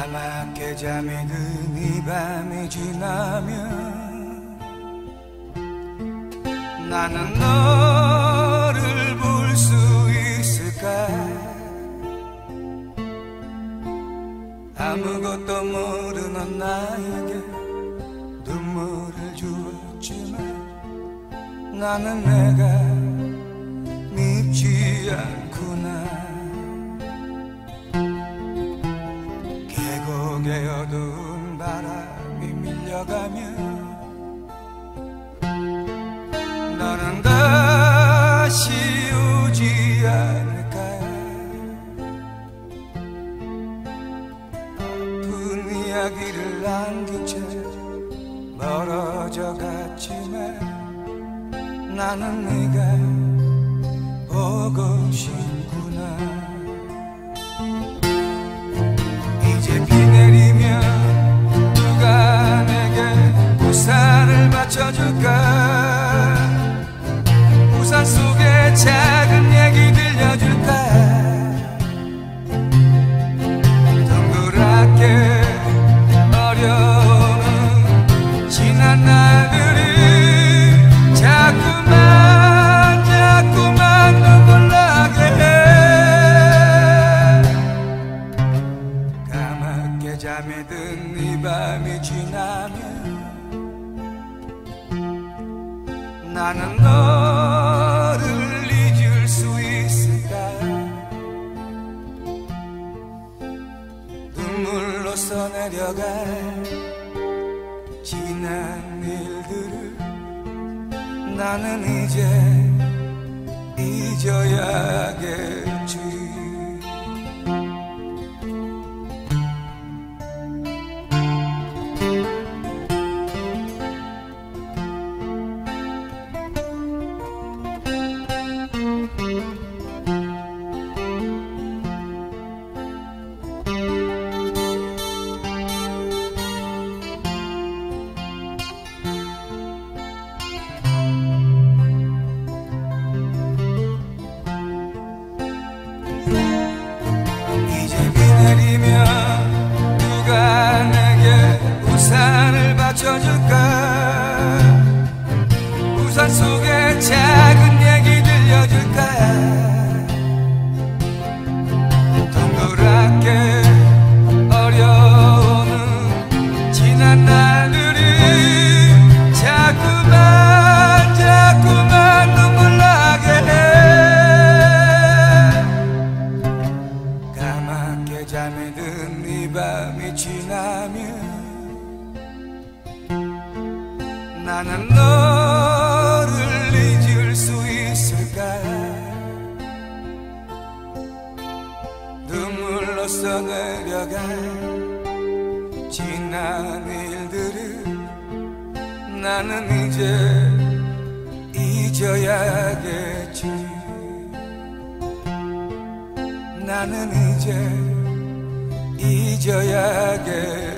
까맣게 잠이 든이 밤이 지나면 나는 너를 볼 수 있을까? 아무것도 모르는 나에게 눈물을 주었지만 나는 내가 밉지 않구 바람이 밀려가면 너는 다시 오지 않을까 아픈 이야기를 남긴 채 멀어져 갔지만 나는 네가 보고 싶구나 나는 너를 잊을 수 있을까? 눈물로 써내려갈 지난 일들을 나는 이제 잊어야겠지 작은 얘기 들려줄까 동그랗게 어려운 지난 날들이 자꾸만 자꾸만 눈물 나게 해 까맣게 잠에 든이 밤이 지나면 나는 너 눈물로 써내려갈 지난 일들을 나는 이제 잊어야겠지. 나는 이제 잊어야겠지